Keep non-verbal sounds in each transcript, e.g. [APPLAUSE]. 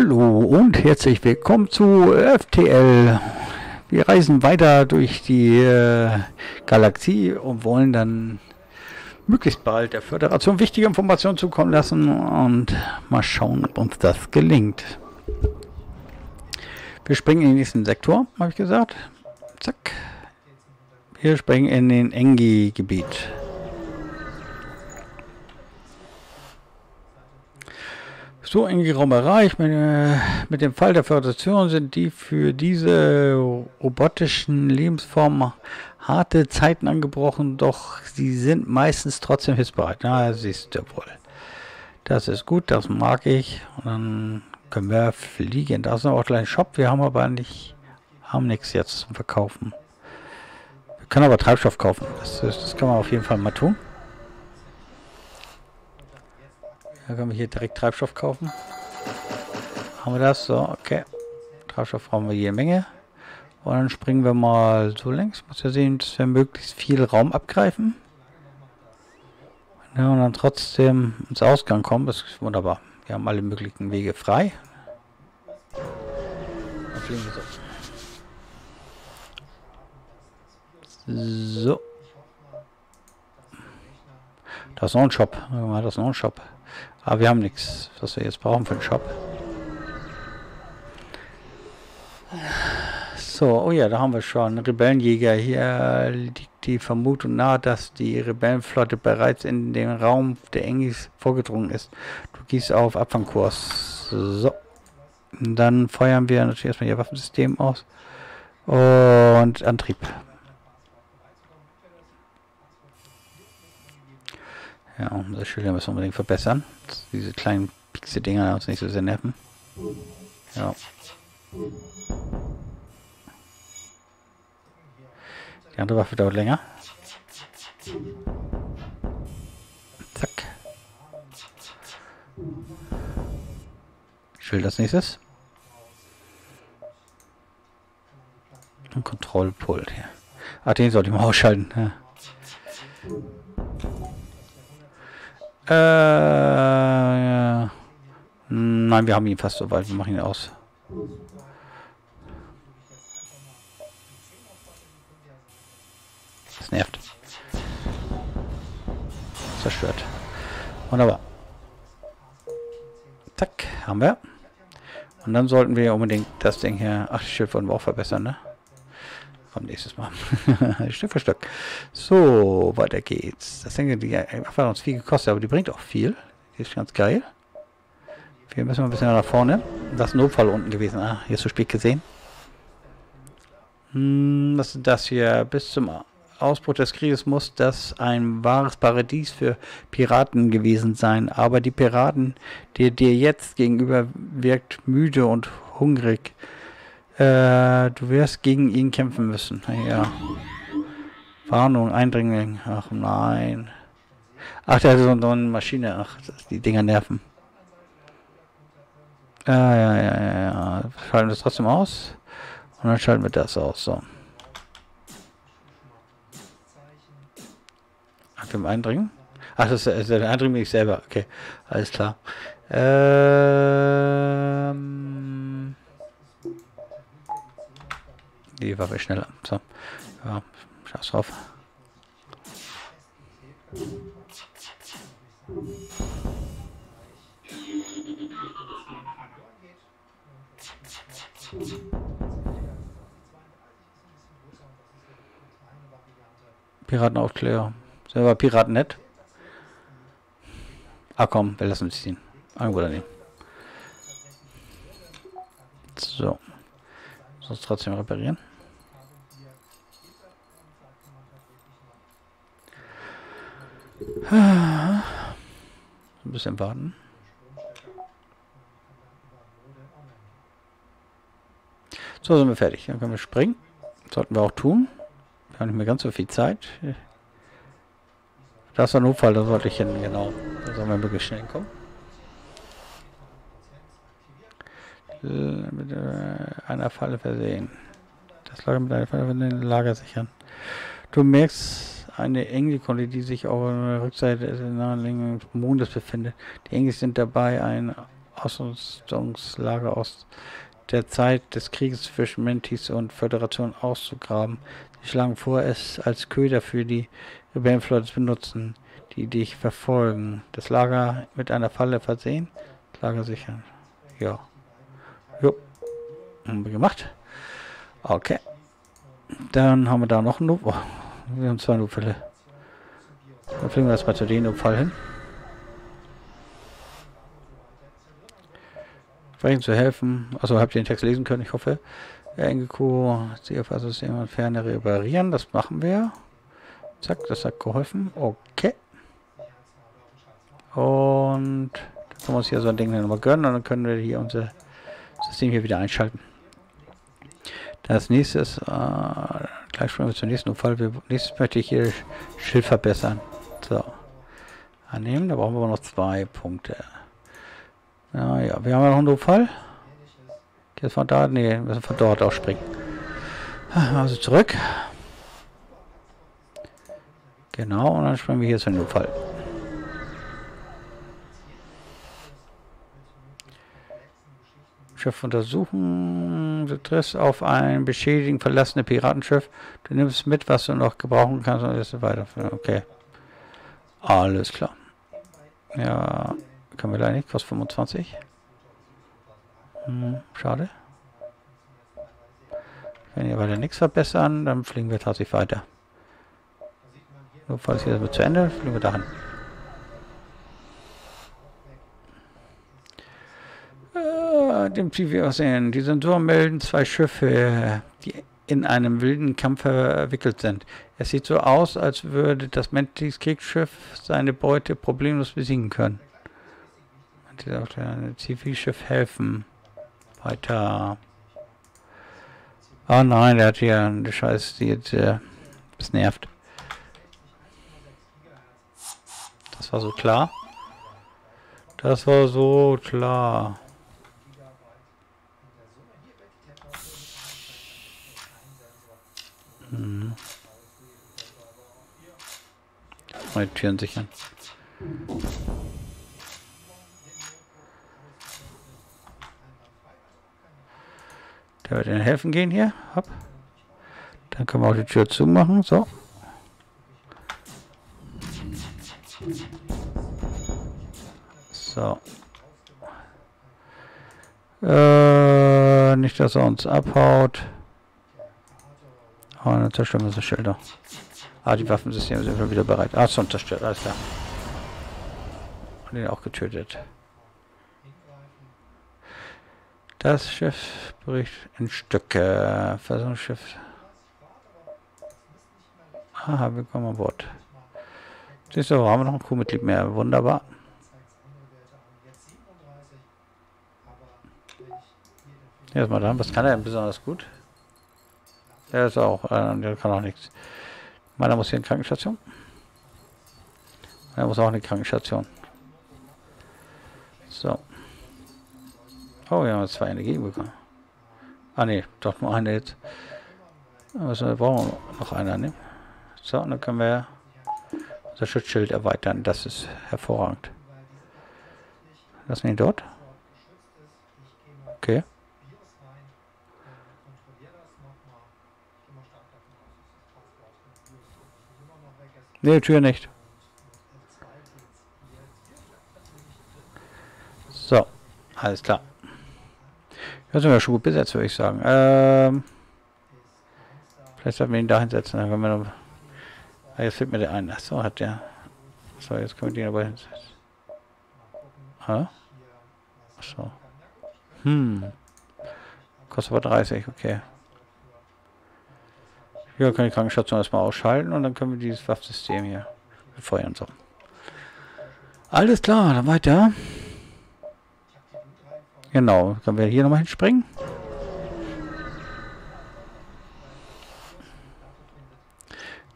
Hallo und herzlich willkommen zu FTL. Wir reisen weiter durch die äh, Galaxie und wollen dann möglichst bald der Föderation wichtige Informationen zukommen lassen und mal schauen, ob uns das gelingt. Wir springen in den nächsten Sektor, habe ich gesagt. Zack. Wir springen in den Engi-Gebiet. So enge Raum erreicht. Mit, äh, mit, dem Fall der Föderation sind die für diese robotischen Lebensformen harte Zeiten angebrochen, doch sie sind meistens trotzdem hilfsbereit. Na, siehst du wohl. Das ist gut, das mag ich. Und dann können wir fliegen. Da ist noch ein Shop. Wir haben aber nicht, haben nichts jetzt zum Verkaufen. Wir können aber Treibstoff kaufen. Das, das kann man auf jeden Fall mal tun. Da können wir hier direkt Treibstoff kaufen. Haben wir das? So, okay. Treibstoff brauchen wir jede Menge. Und dann springen wir mal so längs. Muss ja sehen, dass wir möglichst viel Raum abgreifen. Ja, und dann trotzdem ins Ausgang kommen. Das ist wunderbar. Wir haben alle möglichen Wege frei. Dann fliegen wir so. So. Das ist noch ein Shop. Das ist noch ein Shop. Aber wir haben nichts, was wir jetzt brauchen für den Shop. So, oh ja, da haben wir schon Rebellenjäger. Hier liegt die Vermutung nahe, dass die Rebellenflotte bereits in den Raum der Engis vorgedrungen ist. Du gehst auf Abfangkurs. So. Und dann feuern wir natürlich erstmal ihr Waffensystem aus. Und Antrieb. Ja, das Schilder müssen wir unbedingt verbessern. Diese kleinen Pixel-Dinger uns nicht so sehr nerven. Ja. Die andere Waffe dauert länger. Zack. Schild als nächstes. Und Kontrollpult. Ja. Ah, den sollte ich mal [LAUGHS] ausschalten. Ja. Äh, ja. Nein, wir haben ihn fast so weit. Wir machen ihn aus. Das nervt. Zerstört. Wunderbar. Zack, haben wir. Und dann sollten wir unbedingt das Ding hier... Ach, das Schiff wollen wir auch verbessern, ne? Komm, nächstes Mal. [LAUGHS] Stück für Stück. So, weiter geht's. Das Ding, die hat uns viel gekostet, aber die bringt auch viel. Die ist ganz geil. Wir müssen ein bisschen nach vorne. Das ist ein Notfall unten gewesen. Ah, hier ist zu spät gesehen. Hm, was ist das hier? Bis zum Ausbruch des Krieges muss das ein wahres Paradies für Piraten gewesen sein. Aber die Piraten, die dir jetzt gegenüber wirkt, müde und hungrig, äh, du wirst gegen ihn kämpfen müssen. Ja. Warnung, Eindringling. Ach nein. Ach, der hat so, eine Maschine. Ach, die Dinger nerven. Ja, ja, ja, ja, ja. Schalten wir das trotzdem aus. Und dann schalten wir das aus. So. Ach, wir Eindringen? Ach, das ist der ich selber. Okay, alles klar. Ähm. Die Waffe schneller. So. Ja, scheiß drauf. Piratenaufklärer. Selber Piratennet. Ah komm, wir lassen uns ziehen. Irgendwo daneben. So. Sonst trotzdem reparieren. Ein bisschen warten. So sind wir fertig. Dann können wir springen. sollten wir auch tun. Wir haben nicht mehr ganz so viel Zeit. Das ist ein Notfall, da sollte ich hin, genau. Da sollen wir wirklich schnell kommen. Äh, mit äh, einer Falle versehen. Das Lager mit einer Falle versehen, Lager sichern. Du merkst, eine Engelkunde, die sich auf der Rückseite des Mondes befindet. Die Engel sind dabei, ein Ausrüstungslager aus der Zeit des Krieges zwischen Mentis und Föderation auszugraben. Sie schlagen vor, es als Köder für die Rebellenflotte zu benutzen, die dich verfolgen. Das Lager mit einer Falle versehen. Lager sichern. Ja. Jo. Haben wir gemacht. Okay. Dann haben wir da noch einen. Oh, wir haben zwei Notfälle. Dann fliegen wir erstmal zu dem Notfall hin. Sprechen zu helfen. Also habt ihr den Text lesen können, ich hoffe. Engeco, CFA-System und Ferne reparieren. Das machen wir. Zack, das hat geholfen. Okay. Und dann können wir uns hier so ein Ding nochmal gönnen und dann können wir hier unser System hier wieder einschalten. Das nächste ist, äh, gleich springen wir zum nächsten Fall. nächstes möchte ich hier Schild verbessern. So. Annehmen, da brauchen wir noch zwei Punkte. Ja, ja, wir haben ja noch einen Notfall. Jetzt von da, nee, müssen von dort auch springen. Also zurück. Genau, und dann springen wir hier zum Notfall. Schiff untersuchen. Du triffst auf ein beschädigten, verlassenes Piratenschiff. Du nimmst mit, was du noch gebrauchen kannst und wirst weiterführen. Okay. Alles klar. Ja, können wir leider nicht. Kostet 25. Hm, schade. Wenn wir weiter nichts verbessern, dann fliegen wir tatsächlich weiter. Nur falls hier das zu Ende, fliegen wir dahin. Dem TV sehen. Die Sensoren melden zwei Schiffe, die in einem wilden Kampf verwickelt sind. Es sieht so aus, als würde das Mentis Kriegsschiff seine Beute problemlos besiegen können. Ein Zivilschiff helfen. Weiter. Oh nein, der hat hier eine Scheiße, die jetzt, äh, das nervt. Das war so klar. Das war so klar. Mal die Türen sichern. Der wird Ihnen helfen gehen hier. Hopp. Dann können wir auch die Tür zumachen. So. So. Äh, nicht, dass er uns abhaut. Oh, dann zerstören wir so Schilder. Ah, die Waffensysteme sind schon wieder bereit. Ah, schon zerstört, alles klar. Und den auch getötet. Das Schiff bricht in Stücke. Versuchungsschiff. Aha, wir kommen an Bord. Siehst du, haben wir noch ein Crewmitglied mehr. Wunderbar. Erstmal dann, was kann er denn besonders gut? Der ist auch, äh, der kann auch nichts. Meiner muss hier in Krankenstation. Er muss auch eine Krankenstation. So. Oh, wir haben zwei Energie bekommen. Ah ne, doch nur eine jetzt. Also wir brauchen noch einer, ne? So, und dann können wir unser Schutzschild erweitern. Das ist hervorragend. Lassen wir ihn dort. Okay. Ne, Tür nicht. So, alles klar. Ja, sind wir schon gut besetzt, würde ich sagen. Ähm, vielleicht sollten wir ihn da hinsetzen, dann können wir noch... Ah, jetzt fällt mir der ein. Achso, hat der... So, jetzt können wir den aber hinsetzen. Ha? Achso. Hm. Kostet aber 30, okay. Ja, können die Krankenstation erstmal ausschalten und dann können wir dieses Waffensystem hier befeuern. So. Alles klar, dann weiter. Genau, können wir hier nochmal hinspringen.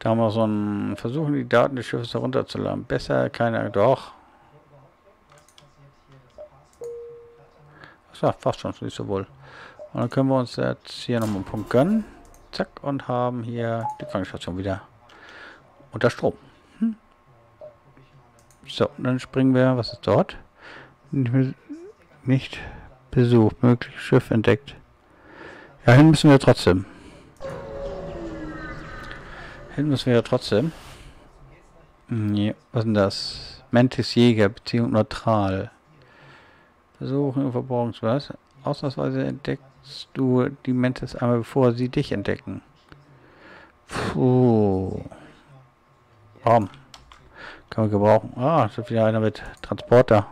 Da haben wir so einen Versuchen, die Daten des Schiffes herunterzuladen. Besser, keine, doch. Achso, fast schon, nicht so wohl. Und dann können wir uns jetzt hier nochmal einen Punkt gönnen. Zack, und haben hier die Krankenstation wieder unter Strom. Hm. So, dann springen wir, was ist dort? nicht besucht. Mögliches Schiff entdeckt. Ja, hin müssen wir trotzdem. Hin müssen wir trotzdem. Nee, was ist denn das? Mantis Jäger, Beziehung neutral. Versuchen, Verborgungswas. Ausnahmsweise entdeckst du die Mantis einmal, bevor sie dich entdecken. Puh. Warum? Kann man gebrauchen. Ah, ist wieder einer mit Transporter.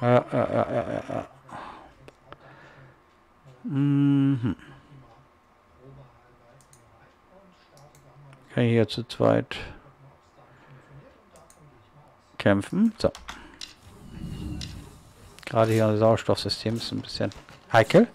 Ja, ja, ja, ja, ja. Mhm. Kann ich hier zu zweit kämpfen. So. Gerade hier das Sauerstoffsystem ist ein bisschen heikel.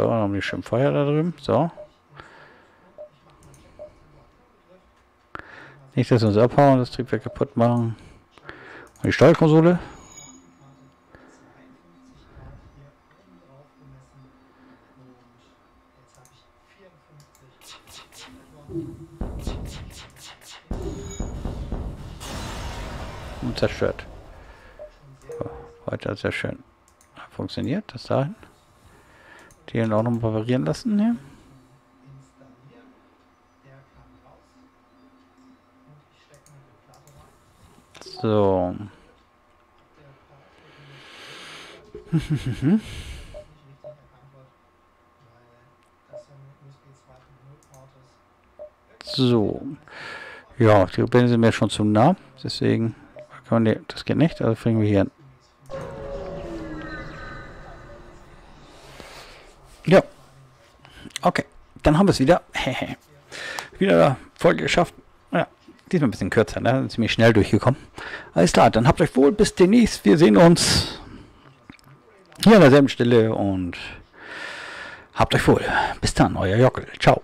So, dann haben wir schön Feuer da drüben. So. Nicht, dass wir uns abhauen, das Triebwerk kaputt machen. Und die Steuerkonsole. Und zerstört. So, weiter sehr schön. Funktioniert das dahin? Die auch noch mal variieren lassen hier. So. [LAUGHS] so. Ja, die Rebellen sind mir schon zu nah. Deswegen kann man, das geht nicht. Also fliegen wir hier Ja. Okay. Dann haben wir es wieder. [LAUGHS] wieder Folge geschafft. Ja, diesmal ein bisschen kürzer, ne? Ziemlich schnell durchgekommen. Alles klar, dann habt euch wohl. Bis demnächst. Wir sehen uns hier an derselben Stelle und habt euch wohl. Bis dann, euer Jockel. Ciao.